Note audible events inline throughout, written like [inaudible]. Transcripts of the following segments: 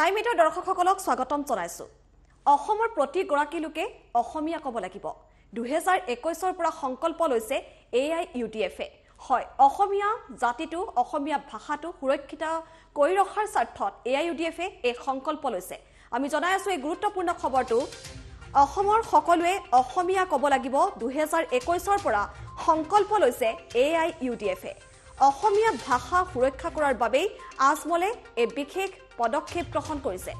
Time এইটৰ দৰ্শকসকলক স্বাগতম জনাইছো। অসমৰ প্ৰতিগৰাকী লোকে অসমীয়া ক'ব লাগিব। দুহেজাৰ একৈছৰ পৰা সংকল্প লৈছে এ আই ইউ ডি এফে। হয় অসমীয়া জাতিটো অসমীয়া ভাষাটো সুৰক্ষিত কৰি ৰখাৰ স্বাৰ্থত এ আই ইউ ডি এফে এই সংকল্প লৈছে। আমি জনাই আছো এই গুৰুত্বপূৰ্ণ খবৰটো। অসমৰ সকলোৱে অসমীয়া ক'ব লাগিব। দুহেজাৰ একৈছৰ পৰা সংকল্প লৈছে এ আই ইউ ডি এফে। অসমীয়া ভাষা সুৰক্ষা কৰাৰ বাবেই আজমলে এই বিশেষ পদক্ষেপ গ্ৰহণ কৰিছে।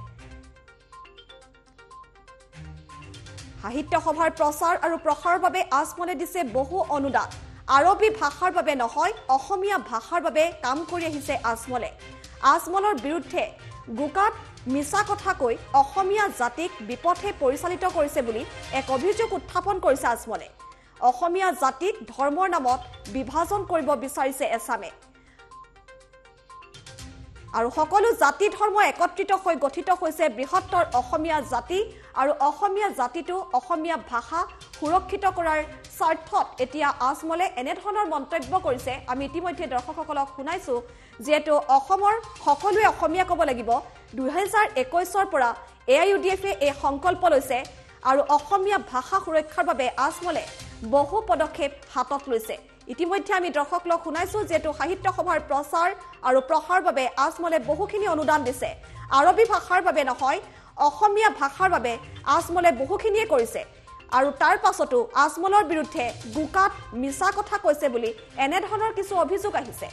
সাহিত্য সভাৰ প্ৰচাৰ আৰু প্ৰসাৰৰ বাবে আজমলে দিছে বহু অনুদান। আৰবী ভাষাৰ বাবে নহয় অসমীয়া ভাষাৰ বাবে কাম কৰি আহিছে আজমলে আজমলৰ বিৰুদ্ধে গোকাত মিছা কথা কৈ অসমীয়া জাতিক বিপথে পৰিচালিত কৰিছে বুলি এক অভিযোগ উত্থাপন কৰিছে আজমলে অসমীয়া জাতিক ধৰ্মৰ নামত বিভাজন কৰিব বিচাৰিছে এছামে। আৰু সকলো জাতি ধৰ্ম একত্ৰিত হৈ গঠিত হৈছে বৃহত্তৰ অসমীয়া জাতি আৰু অসমীয়া জাতিটো অসমীয়া ভাষা সুৰক্ষিত কৰাৰ স্বাৰ্থত এতিয়া আজমলে এনেধৰণৰ মন্তব্য কৰিছে। আমি ইতিমধ্যে দৰ্শকসকলক শুনাইছো যিহেতু অসমৰ সকলোৱে অসমীয়া ক'ব লাগিব। দুহেজাৰ একৈছৰ পৰা এ আই ইউ ডি এফে এই সংকল্প লৈছে আৰু অসমীয়া ভাষা সুৰক্ষাৰ বাবে আজমলে বহু পদক্ষেপ হাতত লৈছে। ইতিমধ্যে আমি দৰ্শকলোক শুনাইছো যিহেতু সাহিত্য সভাৰ প্ৰচাৰ আৰু প্ৰসাৰ বাবে আজমলে বহুখিনি অনুদান দিছে। আৰবী ভাষাৰ বাবে নহয় অসমীয়া ভাষাৰ বাবে আজমলে বহুখিনিয়ে কৰিছে। আৰু তাৰ পাছতো আজমলৰ বিৰুদ্ধে গোকাত মিছা কথা কৈছে বুলি এনেধৰণৰ কিছু অভিযোগ আহিছে।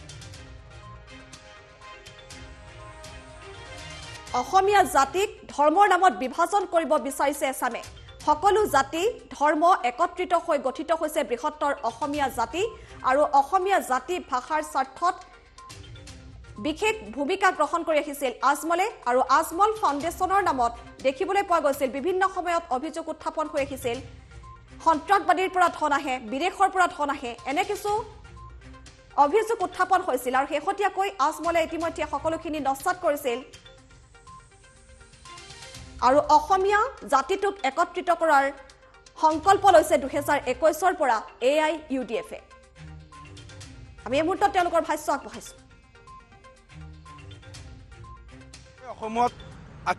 অসমীয়া জাতিক ধৰ্মৰ নামত বিভাজন কৰিব বিচাৰিছে এছামে। সকলো জাতি ধৰ্ম একত্ৰিত হৈ গঠিত হৈছে বৃহত্তৰ অসমীয়া জাতি আৰু অসমীয়া জাতি ভাষাৰ স্বাৰ্থত বিশেষ ভূমিকা গ্ৰহণ কৰি আহিছিল আজমলে আৰু আজমল ফাউণ্ডেশ্যনৰ নামত দেখিবলৈ পোৱা গৈছিল বিভিন্ন সময়ত অভিযোগ উত্থাপন হৈ আহিছিল। সন্ত্ৰাসবাদীৰ পৰা ধন আহে বিদেশৰ পৰা ধন আহে এনে কিছু অভিযোগ উত্থাপন হৈছিল আৰু শেহতীয়াকৈ আজমলে ইতিমধ্যে সকলোখিনি নস্বাত কৰিছিল। আৰু অসমীয়া জাতিটোক একত্ৰিত কৰাৰ সংকল্প লৈছে দুহেজাৰ একৈছৰ পৰা এ আই ইউ ডি এফে। আমি এই মুহূৰ্তত তেওঁলোকৰ ভাষ্য আগবঢ়াইছো। অসমত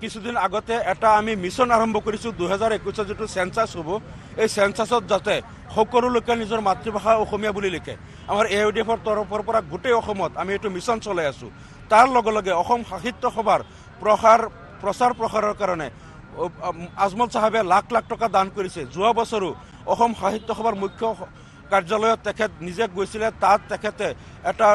কিছুদিন আগতে এটা আমি মিছন আৰম্ভ কৰিছোঁ দুহেজাৰ একৈছত যিটো চেঞ্চাছ হ'ব এই চেঞ্চাছত যাতে সকলো লোকে নিজৰ মাতৃভাষা অসমীয়া বুলি লিখে। আমাৰ এ ইউ ডি এফৰ তৰফৰ পৰা গোটেই অসমত আমি এইটো মিছন চলাই আছোঁ। তাৰ লগে লগে অসম সাহিত্য সভাৰ প্ৰসাৰ প্ৰচাৰ প্ৰসাৰৰ কাৰণে আজমল চাহাবে লাখ লাখ টকা দান কৰিছে। যোৱা বছৰো অসম সাহিত্য সভাৰ মুখ্য কাৰ্যালয়ত তেখেত নিজে গৈছিলে তাত তেখেতে এটা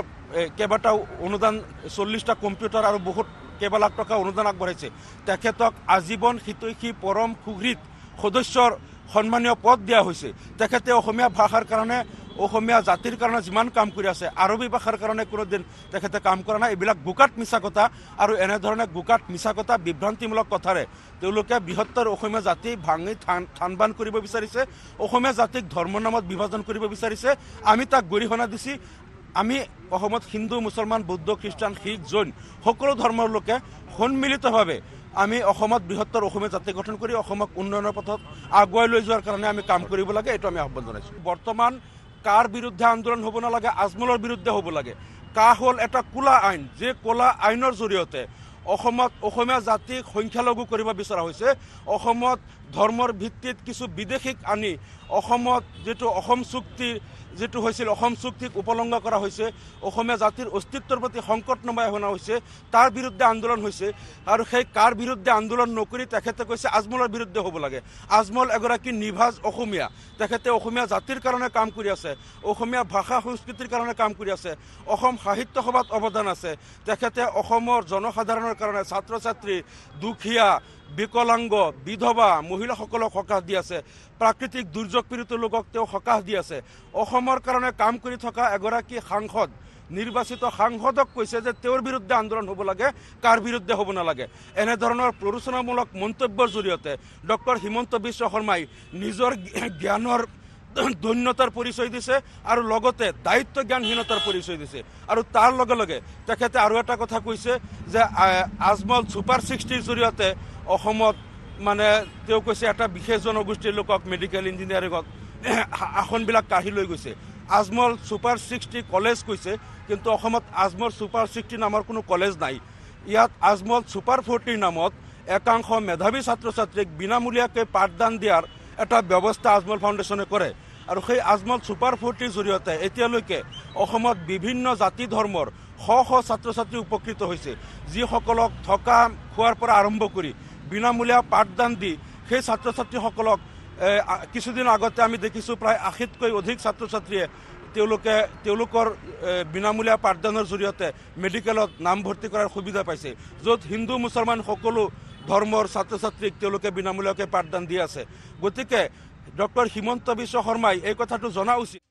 কেইবাটাও অনুদান চল্লিছটা কম্পিউটাৰ আৰু বহুত কেইবা লাখ টকা অনুদান আগবঢ়াইছে। তেখেতক আজীৱন হিতৈষী পৰম সুহৃদ সদস্যৰ সন্মানীয় পদ দিয়া হৈছে। তেখেতে অসমীয়া ভাষাৰ কাৰণে অসমীয়া জাতিৰ কাৰণে যিমান কাম কৰি আছে আৰবী ভাষাৰ কাৰণে কোনোদিন তেখেতে কাম কৰা নাই। এইবিলাক বোকাত মিছা কথা আৰু এনেধৰণে বোকাত মিছা কথা বিভ্ৰান্তিমূলক কথাৰে তেওঁলোকে বৃহত্তৰ অসমীয়া জাতি ভাঙি থান থানবান কৰিব বিচাৰিছে অসমীয়া জাতিক ধৰ্মৰ নামত বিভাজন কৰিব বিচাৰিছে। আমি তাক গৰিহণা দিছি। আমি অসমত হিন্দু মুছলমান বৌদ্ধ খ্ৰীষ্টান শিখ জৈন সকলো ধৰ্মৰ লোকে সন্মিলিতভাৱে আমি অসমত বৃহত্তৰ অসমীয়া জাতি গঠন কৰি অসমক উন্নয়নৰ পথত আগুৱাই লৈ যোৱাৰ কাৰণে আমি কাম কৰিব লাগে এইটো আমি আহ্বান জনাইছোঁ। বৰ্তমান কাৰ বিৰুদ্ধে আন্দোলন হ'ব নালাগে আজমলৰ বিৰুদ্ধে হ'ব লাগে। কা হ'ল এটা ক'লা আইন যে ক'লা আইনৰ জৰিয়তে অসমত অসমীয়া জাতিক সংখ্যালঘু কৰিব বিচৰা হৈছে। অসমত ধৰ্মৰ ভিত্তিত কিছু বিদেশীক আনি অসমত যিটো অসম চুক্তি যিটো হৈছিল অসম চুক্তিক উপলংঘ কৰা হৈছে অসমীয়া জাতিৰ অস্তিত্বৰ প্ৰতি সংকট নমাই অনা হৈছে তাৰ বিৰুদ্ধে আন্দোলন হৈছে আৰু সেই কাৰ বিৰুদ্ধে আন্দোলন নকৰি তেখেতে কৈছে আজমলৰ বিৰুদ্ধে হ'ব লাগে। আজমল এগৰাকী নিভাজ অসমীয়া। তেখেতে অসমীয়া জাতিৰ কাৰণে কাম কৰি আছে অসমীয়া ভাষা সংস্কৃতিৰ কাৰণে কাম কৰি আছে অসম সাহিত্য সভাত অৱদান আছে। তেখেতে অসমৰ জনসাধাৰণৰ কাৰণে ছাত্ৰ ছাত্ৰী দুখীয়া বিকলাংগ বিধৱা মহিলাসকলক সকাহ দি আছে। প্ৰাকৃতিক দুৰ্যোগ পীড়িত লোকক তেওঁ সকাহ দি আছে। অসমৰ কাৰণে কাম কৰি থকা এগৰাকী সাংসদ নিৰ্বাচিত সাংসদক কৈছে যে তেওঁৰ বিৰুদ্ধে আন্দোলন হ'ব লাগে কাৰ বিৰুদ্ধে হ'ব নালাগে। এনেধৰণৰ প্ৰৰোচনামূলক মন্তব্যৰ জৰিয়তে ডক্টৰ হিমন্ত বিশ্ব শৰ্মাই নিজৰ জ্ঞানৰ দৈন্যতাৰ পৰিচয় দিছে আৰু লগতে দায়িত্ব জ্ঞানহীনতাৰ পৰিচয় দিছে। আৰু তাৰ লগে লগে তেখেতে আৰু এটা কথা কৈছে যে আজমল ছুপাৰ ছিক্সটিৰ জৰিয়তে অসমত মানে তেওঁ কৈছে এটা বিশেষ জনগোষ্ঠীৰ লোকক মেডিকেল ইঞ্জিনিয়াৰিঙত [coughs] আসনবিলাক কাঢ়ি লৈ গৈছে। আজমল ছুপাৰ ছিক্সটি কলেজ কৈছে কিন্তু অসমত আজমল ছুপাৰ ছিক্সটি নামৰ কোনো কলেজ নাই। ইয়াত আজমল ছুপাৰ ফৰ্টিৰ নামত একাংশ মেধাৱী ছাত্ৰ ছাত্ৰীক বিনামূলীয়াকৈ পাঠদান দিয়াৰ এটা ব্যৱস্থা আজমল ফাউণ্ডেশ্যনে কৰে। আৰু সেই আজমল ছুপাৰ ফৰ্টিৰ জৰিয়তে এতিয়ালৈকে অসমত বিভিন্ন জাতি ধৰ্মৰ শ শ ছাত্ৰ ছাত্ৰী উপকৃত হৈছে যিসকলক থকা খোৱাৰ পৰা আৰম্ভ কৰি বিনামূলীয়া পাঠদান দি সেই ছাত্ৰ ছাত্ৰীসকলক কিছুদিন আগতে আমি দেখিছোঁ প্ৰায় আশীতকৈ অধিক ছাত্ৰ ছাত্ৰীয়ে তেওঁলোকে তেওঁলোকৰ বিনামূলীয়া পাঠদানৰ জৰিয়তে মেডিকেলত নামভৰ্তি কৰাৰ সুবিধা পাইছে য'ত হিন্দু মুছলমান সকলো ধৰ্মৰ ছাত্ৰ ছাত্ৰীক তেওঁলোকে বিনামূলীয়াকৈ পাঠদান দি আছে। গতিকে ডক্টৰ হিমন্ত বিশ্ব শৰ্মাই এই কথাটো জনা উচিত।